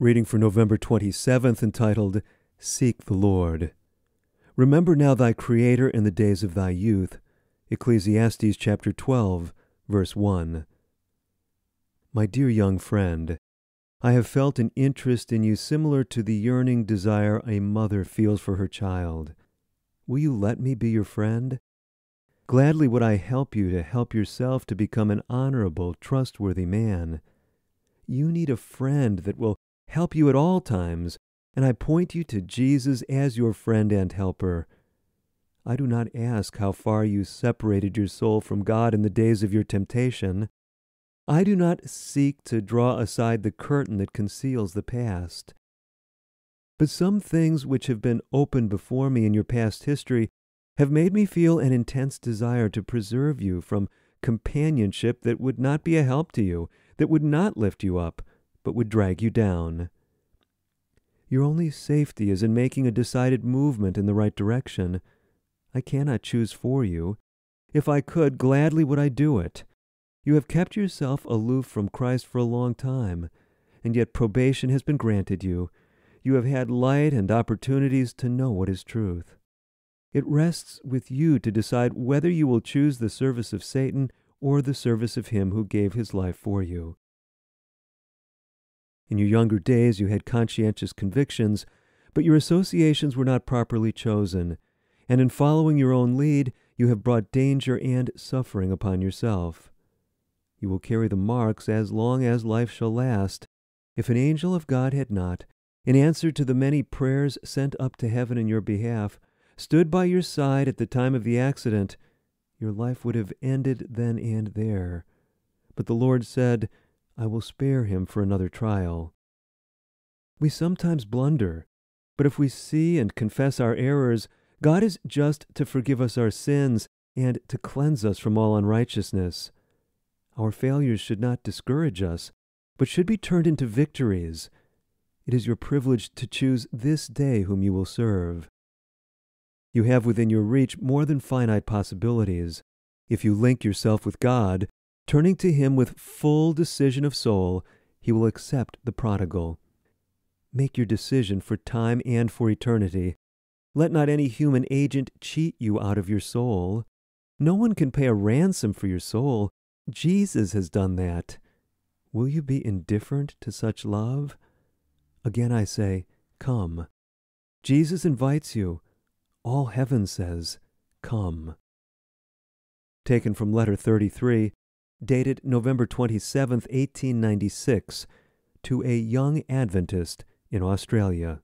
Reading for November 27th, entitled Seek the Lord. Remember now thy Creator in the days of thy youth. Ecclesiastes chapter 12, verse 1. My dear young friend, I have felt an interest in you similar to the yearning desire a mother feels for her child. Will you let me be your friend? Gladly would I help you to help yourself to become an honorable, trustworthy man. You need a friend that will help you at all times, and I point you to Jesus as your friend and helper. I do not ask how far you separated your soul from God in the days of your temptation. I do not seek to draw aside the curtain that conceals the past. But some things which have been opened before me in your past history have made me feel an intense desire to preserve you from companionship that would not be a help to you, that would not lift you up, but would drag you down. Your only safety is in making a decided movement in the right direction. I cannot choose for you. If I could, gladly would I do it. You have kept yourself aloof from Christ for a long time, and yet probation has been granted you. You have had light and opportunities to know what is truth. It rests with you to decide whether you will choose the service of Satan or the service of him who gave his life for you. In your younger days, you had conscientious convictions, but your associations were not properly chosen, and in following your own lead, you have brought danger and suffering upon yourself. You will carry the marks as long as life shall last. If an angel of God had not, in answer to the many prayers sent up to heaven in your behalf, stood by your side at the time of the accident, your life would have ended then and there. But the Lord said, I will spare him for another trial. We sometimes blunder, but if we see and confess our errors, God is just to forgive us our sins and to cleanse us from all unrighteousness. Our failures should not discourage us, but should be turned into victories. It is your privilege to choose this day whom you will serve. You have within your reach more than finite possibilities. If you link yourself with God, Turning to him with full decision of soul, he will accept the prodigal. Make your decision for time and for eternity. Let not any human agent cheat you out of your soul. No one can pay a ransom for your soul. Jesus has done that. Will you be indifferent to such love? Again I say, Come. Jesus invites you. All heaven says, Come. Taken from letter 33 dated November 27, 1896, to a young Adventist in Australia.